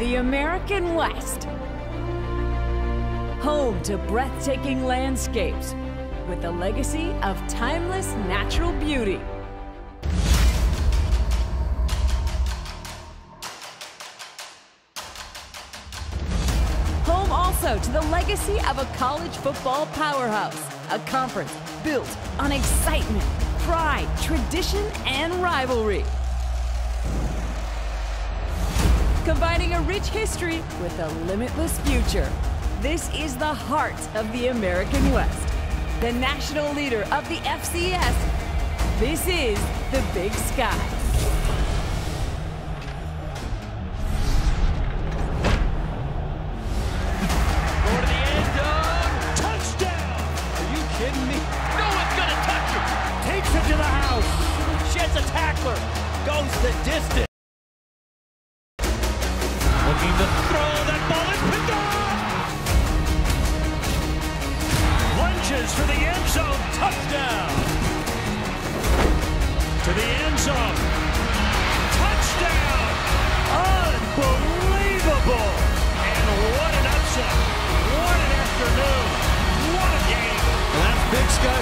American West. Home to breathtaking landscapes with a legacy of timeless natural beauty. Home also to the legacy of a college football powerhouse, a conference built on excitement, pride, tradition, and rivalry. Combining a rich history with a limitless future. This is the heart of the American West, the national leader of the FCS. This is the Big Sky. Going to the end. Touchdown! Are you kidding me? No one's going to touch him. Takes to the house. Sheds a tackler. Goes the distance. Looking to throw. That ball is picked off. Lunges for the end zone. Touchdown. To the end zone. Touchdown. Unbelievable. And what an upset. What an afternoon. What a game. And that's Big Sky